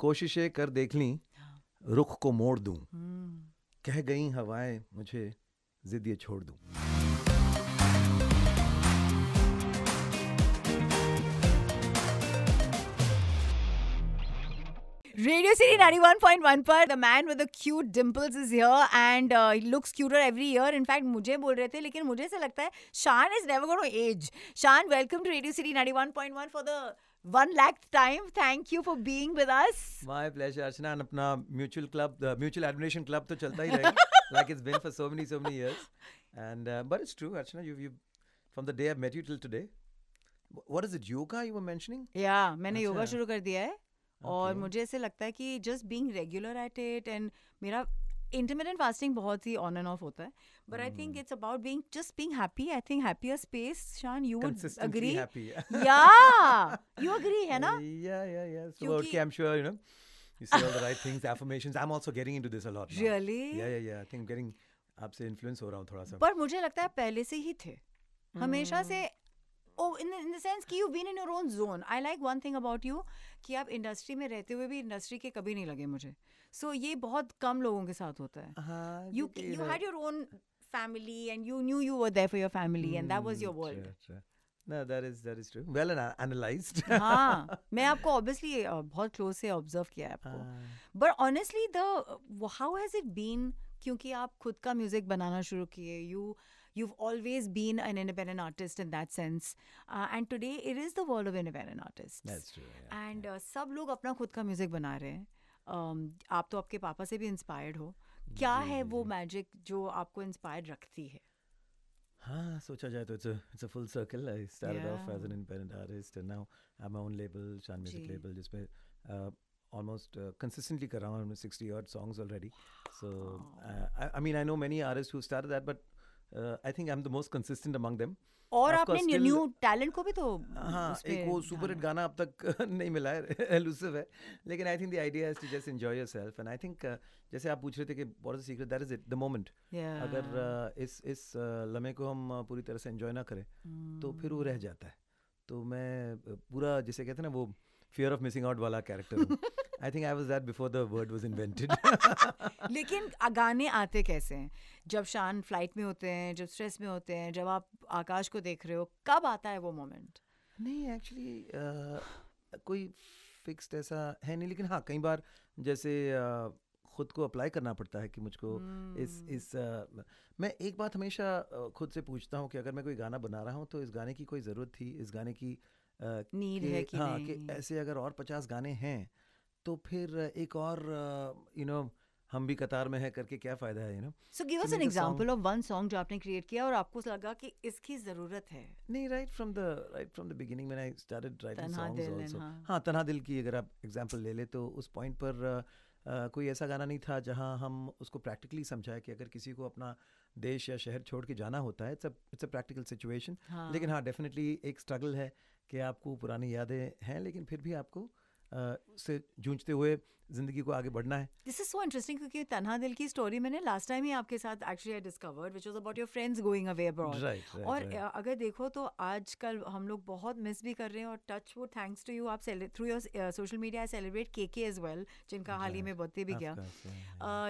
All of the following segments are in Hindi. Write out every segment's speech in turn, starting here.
कोशिशें कर देख ली हाँ। रुख को मोड़ दूँ हम्म कह गई हवाएँ मुझे जिद ये छोड़ दूँ Radio City 91.1 पर the man with the cute dimples is here and uh, he looks cuter every year. In fact, मुझे बोल रहे थे लेकिन मुझे ऐसा लगता है is never going to age. Shan, welcome to Radio City 91.1 for the one lakh time. Thank you for being with us. My pleasure Archana and अपना mutual club mutual admiration club तो चलता ही रहेगा like it's been for so many so many years and uh, but it's true Archana you you from the day I've met you till today what is it yoga you were mentioning Yeah, मैंने योगा अच्छा। शुरू कर दिया है और मुझे ऐसे लगता है कि just being regular at it and मेरा इंटरमीडियट फास्टिंग बहुत ही ऑन एंड ऑफ़ होता है but I think it's about being just being happy I think happier space Shaan you would agree या यू अग्री है ना? Yeah yeah yeah so I am sure you know you say all the right things affirmations I am also getting into this a lot really yeah yeah yeah I think getting आपसे इन्फ्लुएंस हो रहा हूँ थोड़ा सा। पर मुझे लगता है पहले से ही थे। हमेशा से oh in in the sense कि you been in your own zone I like one thing about you कि आप इंडस्ट्री में रहते हुए भी इंडस्ट्री के कभी नहीं लगे मुझे। सो so, ये बहुत कम लोगों के साथ होता है। हाँ, you क्योंकि you ना- had your own family and you knew you were there for your family and that was your Hmm, world. true, true. No, that is that is true. Well analyzed. हाँ मैं आपको ऑब्वियसली बहुत क्लोज से ऑब्ज़र्व किया है आपको। हाँ, but honestly the how has it been क्योंकि आप खुद का म्यूज़िक बनाना शुरू किए you you've always been an independent artist in that sense uh, and today it is the world of independent artists That's true. Yeah. And सब लोग अपना खुद का म्यूजिक बना रहे हैं um, आप तो आपके पापा से भी इंस्पायर्ड हो क्या है वो मैजिक जो आपको इंस्पायर्ड रखती है हाँ सोचा जाए तो it's a it's a full circle. I started off as an Yeah. independent artist and now I have my own label, Shan Music ji. Label, जिसमें uh, almost uh, consistently कर रहा हूँ 60 odd songs already. So uh, I, I mean I know many artists who started that, but uh, I think I'm the most consistent among them. और आपने न्यू टैलेंट को भी तो हाँ एक वो सुपर हिट गाना अब तक नहीं मिला है एलुसिव है। लेकिन I think the idea is to just enjoy yourself and I think जैसे आप पूछ रहे थे कि what is the secret that is it the moment अगर uh, इस इस uh, लम्हे को हम uh, पूरी तरह से एंजॉय ना करें तो फिर वो रह जाता है। तो मैं पूरा जिसे कहते हैं ना वो फियर ऑफ़ मिसिंग आउट वाला कैरेक्टर हूँ। I think I was that before the word was invented लेकिन गाने आते कैसे हैं? जब शान फ़्लाइट में होते हैं जब स्ट्रेस में होते हैं जब आप आकाश को देख रहे हो कब आता है वो मोमेंट नहीं एक्चुअली कोई फिक्स्ड ऐसा है नहीं लेकिन हाँ कई बार जैसे uh, खुद को अप्लाई करना पड़ता है कि मुझको इस हम्म। इस uh, मैं एक बात हमेशा खुद से पूछता हूँ कि अगर मैं कोई गाना बना रहा हूँ तो इस गाने की कोई ज़रूरत थी? इस गाने की नीड है कि हाँ नहीं? कि ऐसे अगर और पचास गाने हैं तो फिर एक और यू नो हम भी कतार में है करके क्या फ़ायदा है you know so give us an example of one song जो आपने क्रिएट किया और आपको लगा कि इसकी ज़रूरत है। नहीं right from the right from the beginning when I started writing songs also हाँ। तन्हा दिल की अगर आप एग्जांपल ले ले तो उस पॉइंट पर uh, कोई ऐसा गाना नहीं था जहाँ हम उसको प्रैक्टिकली समझाए कि अगर किसी को अपना देश या शहर छोड़ के जाना होता है it's a it's a practical situation. लेकिन हाँ डेफिनेटली एक स्ट्रगल है कि आपको पुरानी यादें हैं लेकिन फिर भी आपको उससे जूझते हुए ज़िंदगी को आगे बढ़ना है दिस इज़ सो इंटरेस्टिंग क्योंकि तन्हा दिल की स्टोरी मैंने लास्ट टाइम ही आपके साथ actually I discovered which was about your friends going away abroad और right. अगर देखो तो आजकल हम लोग बहुत मिस भी कर रहे हैं और टच वो थैंक्स टू यू आप through your social media I celebrate KK as well जिनका हाल ही में बर्थडे भी गया.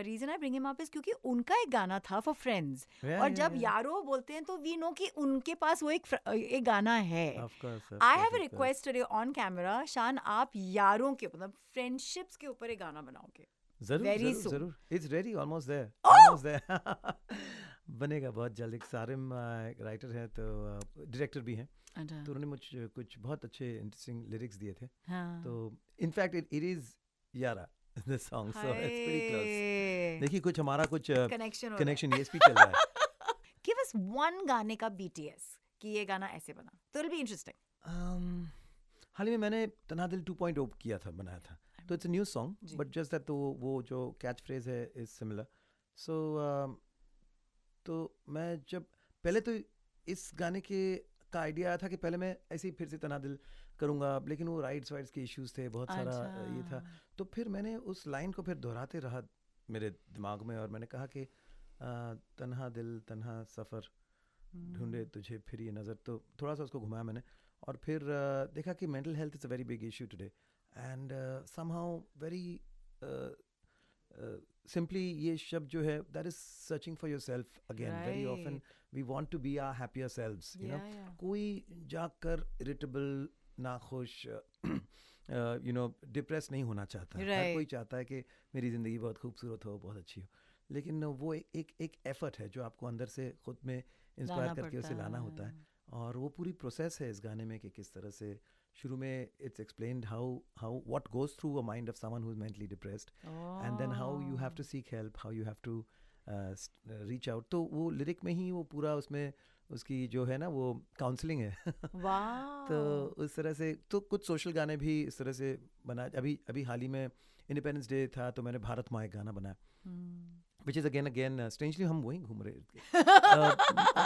Reason I bring him up is क्योंकि उनका एक गाना था फॉर फ्रेंड्स और जब. यारो बोलते हैं तो वी नो कि उनके पास वो एक एक गाना है I have course. Request today on camera Shaan आप यारों के मतलब फ्रेंडशिप्स के ऊपर एक गाना बनाओगे। ज़रूर ज़रूर it's ready almost there! Almost there बनेगा बहुत जल्द। एक सारिम राइटर है तो डायरेक्टर भी हैं। अच्छा। तो उन्होंने मुझे कुछ बहुत अच्छे इंटरेस्टिंग लिरिक्स दिए थे। हाँ। तो in fact it it is Yaara the song so it's pretty close देखिए कुछ हमारा कुछ कनेक्शन कनेक्शन ये भी चल रहा है। गिव अस वन गाने का बीटीएस कि ये गाना ऐसे बना। तो इट बी इंटरेस्टिंग हाल ही में मैंने तना दिल 2.0 किया था बनाया था। तो it's new song but just that तो वो जो कैच फ्रेज है इज़ सिमिलर सो तो मैं जब पहले तो इस गाने के का आइडिया आया था कि पहले मैं ऐसे ही फिर से तना दिल करूँगा लेकिन वो राइट्स वाइट्स के इश्यूज़ थे बहुत सारा ये था। तो फिर मैंने उस लाइन को फिर दोहराते रहा मेरे दिमाग में और मैंने कहा कि तन्हा दिल तन्हा सफ़र ढूंढे तुझे फिर ये नज़र। तो थोड़ा सा उसको घुमाया मैंने। और फिर अ, देखा कि mental health is a very big issue today and somehow very simply ये शब्द जो है that is searching for yourself again very often we want to be are happier selves you know. कोई जाकर इरिटेबल नाखुश यू नो डिप्रेस नहीं होना चाहता। हर Right. कोई चाहता है कि मेरी ज़िंदगी बहुत खूबसूरत हो बहुत अच्छी हो। लेकिन वो एक, एक एफर्ट है जो आपको अंदर से खुद में इंस्पायर करके उसे लाना होता है। और वो पूरी प्रोसेस है इस गाने में कि किस तरह से शुरू में it's explain how how what goes through a mind of someone who is mentally depressed and then how you have to seek help how you have to reach out तो वो लिरिक में ही वो पूरा उसमें उसकी जो है ना वो काउंसलिंग है। तो उस तरह से तो कुछ सोशल गाने भी इस तरह से बना अभी अभी हाल ही में इंडिपेंडेंस डे था तो मैंने भारत माँ एक गाना बनाया। Hmm. Which is again again uh, strangely वहीं घूम रहे uh,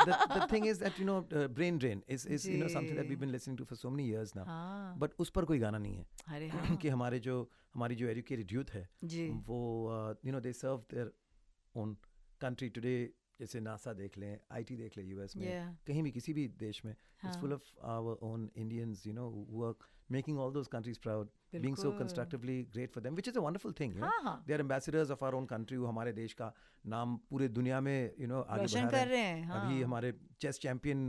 the, the thing is that you know uh, brain drain is is you know something that we've been listening to for so many years now हाँ but उस पर कोई गाना नहीं है अरे हाँ कि हमारे जो हमारी जो एजुकेटेड यूथ है जी वो you know they serve their own country today जैसे नासा देख लें आईटी देख लें यूएस में Yeah. कहीं भी किसी भी देश में इट्स हाँ। Full of our own Indians you know work making all those countries proud being so बिल्कुल। Constructively great for them which is a wonderful thing हाँ हाँ। They are ambassadors of our own country वो हमारे देश का नाम पूरे दुनिया में यू नो आगे बढ़ा रहे हैं। हाँ अभी हमारे चेस चैंपियन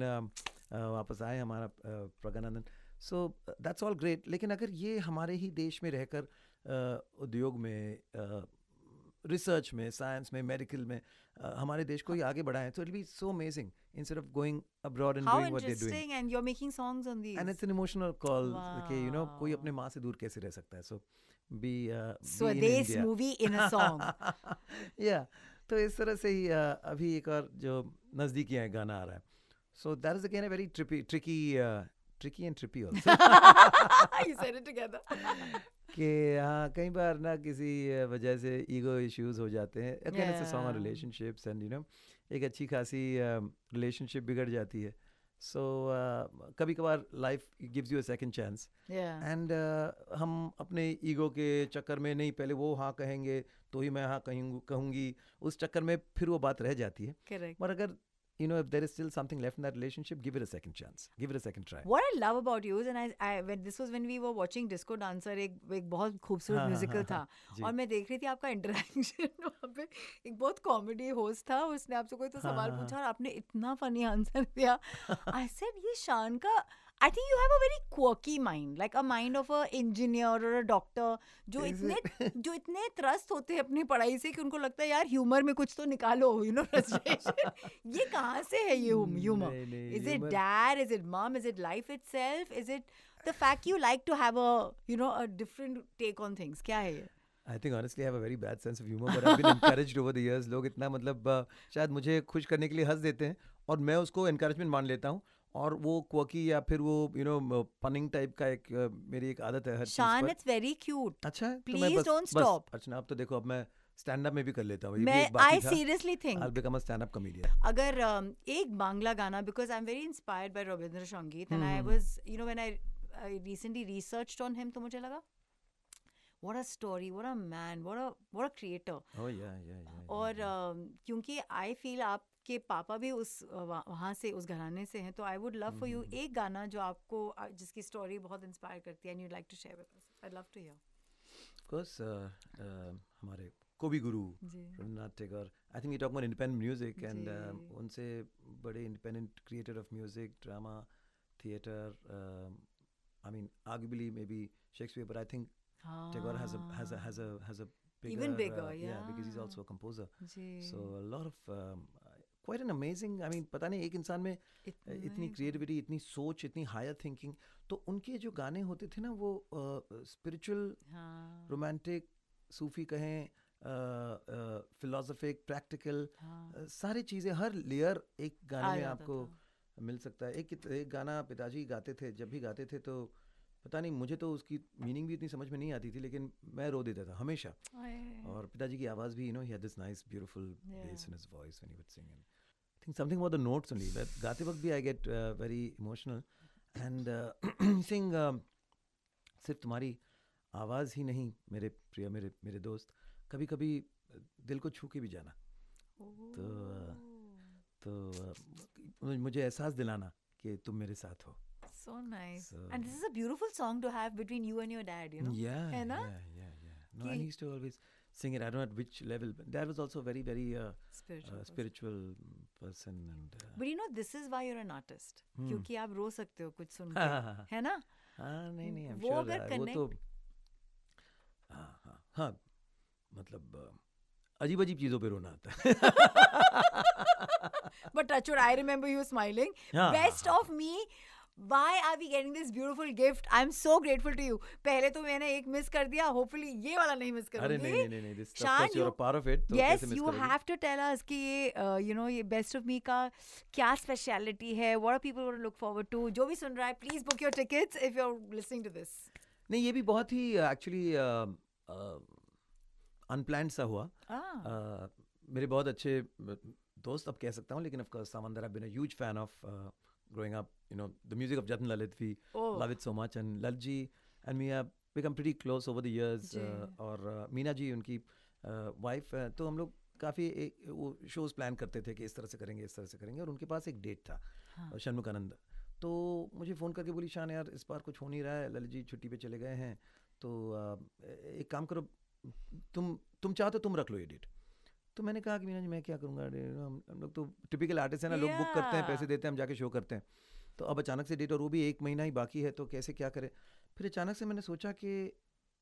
वापस आए हमारा Praggnanandhaa so that's all great लेकिन अगर ये हमारे ही देश में रहकर उद्योग में रिसर्च में साइंस में मेडिकल में uh, हमारे देश को ही आगे बढ़ाएँ तो it be so amazing instead of going abroad and How doing what they doing interesting and you're making songs on these. And it's an emotional call कि यू नो कोई अपने. माँ से दूर कैसे रह सकता है so be Swades movie in a song. या तो इस तरह से ही uh, अभी एक और जो नज़दीकी है गाना आ रहा है। So that is again a very tricky tricky and trippy also you said it together. कि हाँ कई बार ना किसी वजह से ईगो इश्यूज़ हो जाते हैं। Again it's a song relationships and you know एक अच्छी खासी रिलेशनशिप uh, बिगड़ जाती है। सो so, uh, कभी कभार life gives you a second chance. And हम अपने ईगो के चक्कर में नहीं पहले वो हाँ कहेंगे तो ही मैं हाँ कहूँ कहूँगी। उस चक्कर में फिर वो बात रह जाती है। Correct. पर अगर you know if there is still something left in that relationship give it a second chance give it a second try What I love about you is and I, I when this was when we were watching Disco Dancer एक एक बहुत खूबसूरत हाँ, हाँ, म्यूजिकल हाँ, था हाँ। और मैं देख रही थी आपका इंटरेक्शन वहाँ पे एक बहुत कॉमेडी होस्ट था उसने आपसे कोई तो हाँ, सवाल हाँ, पूछा और आपने इतना फनी आंसर दिया आई सेड ये शान का I think you have a very quirky mind like a mind of a engineer और अ डॉक्टर जो Is इतने जो इतने त्रस्त होते हैं अपनी पढ़ाई से कि उनको लगता है यार ह्यूमर में कुछ तो निकालो यू नो ये कहाँ से है ये ह्यूमर नहीं, नहीं, Is it humor- dad? Is it mom? Is it life itself? Is it the fact you like to have a you know a different take क्या है ये? I think honestly I have a very bad sense of humor but I've been encouraged over the years लोग इतना मतलब uh, शायद मुझे खुश करने के लिए हंस देते हैं और मैं उसको encouragement मान लेता हूँ और वो क्वकी या फिर वो यू नो पनिंग टाइप का एक uh, मेरी एक आदत है हर पर it's very cute. अच्छा है तो don't बस stop. अर्चना अब तो देखो अब मैं स्टैंड अप में भी कर लेता हूँ ये भी मैं एक बाकी I था seriously think I'll become a stand up comedian अगर um, एक बांग्ला गाना I'm very inspired by Rabindra Sangeet and I hmm. was you know when I, I recently researched on him तो मुझे लगा what a story what a man what a what a creator oh yeah yeah yeah, और um, क्योंकि आई फील आपके पापा भी उस वहाँ से उस घराने से हैं तो I would love for you hmm. एक गाना जो आपको जिसकी स्टोरी बहुत इंस्पायर करती है and you like to share with us I love to hear uh, uh, हमारे कवि गुरु जी। Rabindranath Tagore I think you talk about independent music and उनसे बड़े independent creator of music drama theatre I mean arguably may be Shakespeare but I think has a has a has a bigger, Even bigger, yeah because he's also a composer. जी। So a lot of um, quite an amazing I mean पता नहीं एक इंसान में इतनी क्रिएटिविटी इतनी सोच इतनी हायर थिंकिंग तो उनके जो गाने होते थे ना वो स्पिरिचुअल हाँ। रोमांटिक सूफी कहें फिलोसफिक प्रैक्टिकल हाँ। सारी चीज़ें हर लेयर एक गाने में आपको मिल सकता है। एक एक गाना पिताजी गाते थे जब भी गाते थे तो पता नहीं मुझे तो उसकी मीनिंग भी इतनी समझ में नहीं आती थी लेकिन मैं रो देता था हमेशा। और पिताजी की आवाज़ भी you know he had this nice beautiful bass in his voice when he would sing I think something about the notes only गाते वक्त भी I get very emotional and sing सिर्फ़ तुम्हारी आवाज़ ही नहीं मेरे प्रिय मेरे मेरे दोस्त कभी कभी दिल को छू के भी जाना तो, uh, तो uh, मुझे एहसास दिलाना कि तुम मेरे साथ हो So nice. So- And this is a beautiful song to have between you and your dad, you know? yeah, है ना? yeah, yeah, yeah. No, and he used to always sing it. I don't know at which level, but dad was also very, very uh, Spiritual. uh, spiritual person and. Uh, But you know, this is why you're an artist. Hmm. क्योंकि आप रो सकते हो कुछ सुन हाँ, के हाँ, हाँ। है ना हाँ नहीं नहीं I'm वो sure, अगर uh, वो तो हाँ हाँ हाँ मतलब uh, अजीब अजीब चीज़ों पे रोना आता है But touch wood, I remember you smiling. हाँ, Best हाँ, me. Why are we getting this beautiful gift? I'm so grateful to you. पहले तो मैंने एक मिस कर दिया. Hopefully ये वाला नहीं मिस अरे नहीं करूँगी. नहीं नहीं तो tell us कि ये uh, you know ये best of me का क्या speciality है? What are people going to look forward to? जो भी सुन रहा है, please book your tickets if you're listening to this. नहीं ये भी बहुत ही एक्चुअली अनप्लान्ड सा हुआ Ah, Uh, मेरे बहुत अच्छे uh, दोस्त अब कह सकता हूँ लेकिन ऑफ़ कोर्स समंदर I been a huge fan of growing up you know the music of Jatin Lalit we oh, love it so much and ji and me have become pretty close over the years जी। और uh, मीना जी उनकी वाइफ है तो हम लोग काफ़ी वो शोज़ प्लान करते थे कि इस तरह से करेंगे इस तरह से करेंगे और उनके पास एक डेट था हाँ. uh, षणमुखानंद तो मुझे फ़ोन करके बोली शान यार इस बार कुछ हो नहीं रहा है ललित जी छुट्टी पे चले गए हैं तो uh, एक काम करो तुम तुम चाहते तो तुम रख लो ये डेट तो मैंने कहा कि मीना जी मैं क्या करूँगा? हम हम लोग तो टिपिकल आर्टिस्ट हैं ना लोग बुक करते हैं पैसे देते हैं हम जाके शो करते हैं। तो अब अचानक से डेट और वो भी एक महीना ही बाकी है तो कैसे क्या करें? फिर अचानक से मैंने सोचा कि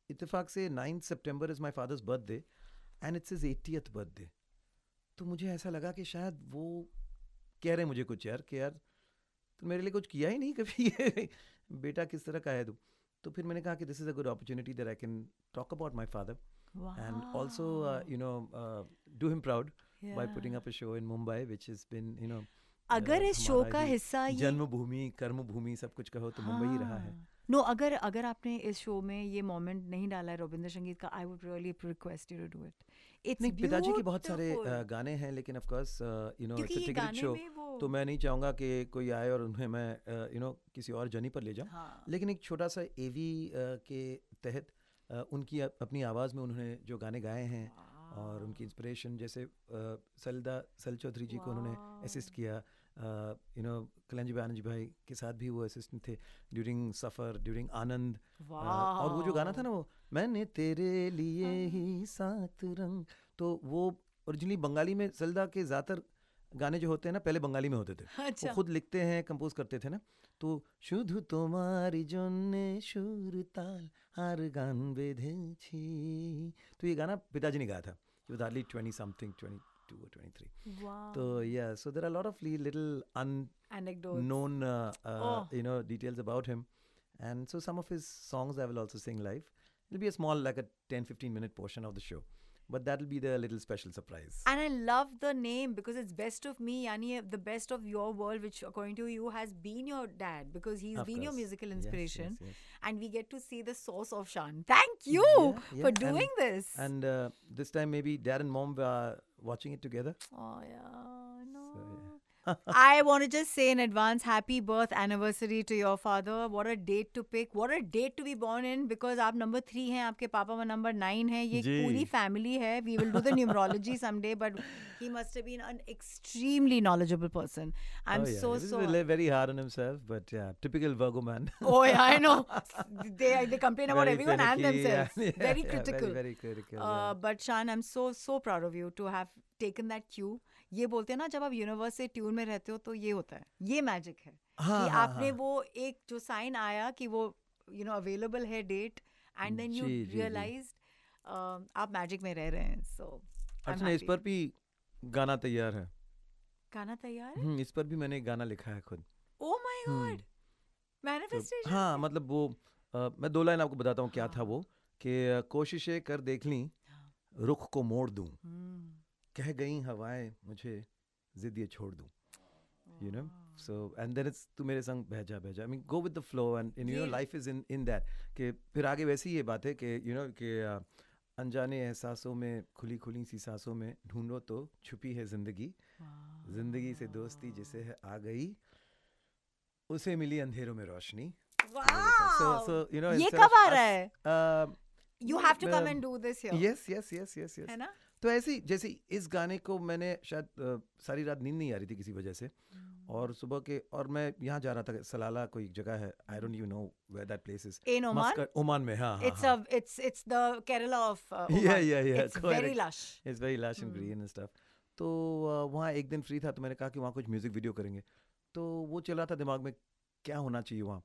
इतफाक से ninth September is my father's birthday and it's is eightieth birthday तो मुझे ऐसा लगा कि शायद वो कह रहे मुझे कुछ यार कि यार तो मेरे लिए कुछ किया ही नहीं कभी। बेटा किस तरह का है तू? तो फिर मैंने कहा कि this is a good opportunity that I can talk about my father and also uh, you know uh, do him proud yeah. by putting up a show in Mumbai which has been you know अगर uh, इस शो का हिस्सा ये जन्मभूमि कर्मभूमि सब कुछ कहो तो मुंबई ही रहा है। नो अगर अगर आपने इस शो में ये मोमेंट नहीं डाला है रविंद्र संगीत का I would really request you to do it it's पिताजी के बहुत सारे गाने हैं लेकिन of course you know it's a ये शो तो मैं नहीं चाहूँगा कि कोई आए और उन्हें मैं यू नो किसी और जर्नी पर ले जाऊँ। हाँ। लेकिन एक छोटा सा एवी के तहत उनकी अप- अपनी आवाज़ में उन्होंने जो गाने गाए हैं और उनकी इंस्पिरेशन जैसे सलदा सल चौधरी जी को उन्होंने असिस्ट किया। यू नो कलंजी बानर्जी भाई के साथ भी वो असिस्टेंट थे ड्यूरिंग सफ़र ड्यूरिंग आनंद। और वो जो गाना था ना वो मैंने तेरे लिए ही सात रंग तो वो ओरिजिनली बंगाली में सलदा के ज़्यादातर गाने जो होते हैं ना पहले बंगाली में होते थे। अच्छा। वो खुद लिखते हैं कंपोज करते थे ना। तो शुद्ध तुम्हारी जोने शुर हर गान बेधे तो ये गाना पिताजी ने गाया था। You dearly twenty something twenty small like ten fifteen minute portion of the show but that'll be the little special surprise And I love the name because it's best of me, yani the best of your world, which according to you has been your dad because he's Of been your course. musical Yes, yes, inspiration. yes. And we get to see the source of Shan. Thank you Yeah, for yeah, and- doing this. and uh, this time maybe dad and mom are watching it together oh, yeah. No. yeah. I want to just say in advance, happy birth anniversary to your father. What a date to pick. What a date to be born in because आप number three हैं, आपके पापा वो number nine है. ये एक जी। पूरी family है. We will do the numerology someday, but he must have been an extremely knowledgeable person. I'm oh, yeah. so This so. is li- very hard on himself but yeah typical Virgo man oh yeah, I know. they they complain about Very everyone and finicky, yeah, themselves. yeah, very yeah, critical. very, very critical Uh, yeah. but Shan, I'm so so proud of you to have taken that cue. ये बोलते हैं ना जब आप यूनिवर्स से ट्यून में रहते हो तो ये होता है। ये मैजिक है हाँ, कि हाँ, आपने हाँ। वो एक जो साइन आया कि वो यू नो अवेलेबल है date and then you. Realize आप मैजिक में रह रहे हैं सो अच्छा इस पर भी गाना तैयार है। गाना तैयार है? हम्म, इस पर भी मैंने एक गाना लिखा है खुद। Oh my hmm. God manifestation हाँ मतलब वो अ, मैं दो लाइन आपको बताता हूँ क्या था वो कि कोशिशें कर देख ली रुख को मोड़ दूँ। कह गई हवाएँ मुझे जिद ये छोड़ दूँ। You know? so and then it's तू मेरे संग बह जा बह जा I mean go with the flow and, and you know ये- life is in in that कि फिर आगे वैसी ये बात है कि you know कि अनजाने एहसासों में खुली खुली सी सांसों में ढूंढो तो छुपी है ज़िंदगी। ज़िंदगी से दोस्ती जिसे है आ गई। उसे मिली अंधेरों में रोशनी। So so you know ये कब आ रहा है? uh, you have to come and do this here yes yes yes yes yes है ना? तो ऐसी जैसे इस गाने को मैंने शायद सारी रात नींद नहीं आ रही थी किसी वजह से और सुबह के और मैं यहाँ जा रहा था सलाला कोई जगह है I don't you know where that place is Oman? Muscat Oman में हाँ हाँ It's a it's it's the Kerala of uh, Yeah, Oman. yeah, yeah, It's very correct. lush. It's very lush and Hmm. Green and stuff तो uh, वहाँ एक दिन फ्री था तो मैंने कहा कि वहाँ कुछ म्यूज़िक वीडियो करेंगे तो वो चल रहा था दिमाग में क्या होना चाहिए वहाँ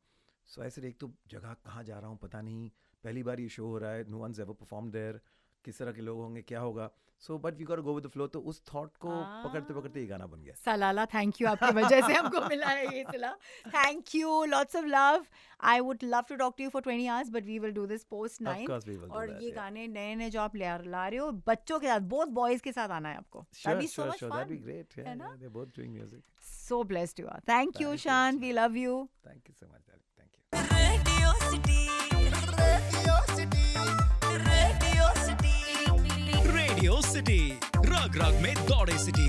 सो ऐसे एक तो जगह कहाँ जा रहा हूँ पता नहीं पहली बार ये शो हो रहा है no one's ever perform there किस तरह के लोग होंगे क्या होगा so but we got go with the flow तो उस थॉट को पकड़ते पकड़ते ये गाना बन गया Salala, thank you. आपकी वजह से हमको मिला है ये सिला. Thank you. Lots of love. I would love to talk to you for 20 hours, but we will do this post Of nine. course we will do और that, ये yeah. गाने नए नए जो आप ले ला रहे हो बच्चों के साथ बोथ बॉयज़ के साथ आना है आपको Sure, be so sure, sure. That'd be great. Yeah, है ना? yeah, they're both doing music. So blessed you are. Thank you, Shan. We love you. Thank you so much, darling. Thank you. Radio City. City रग रग में दौड़े सिटी